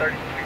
30.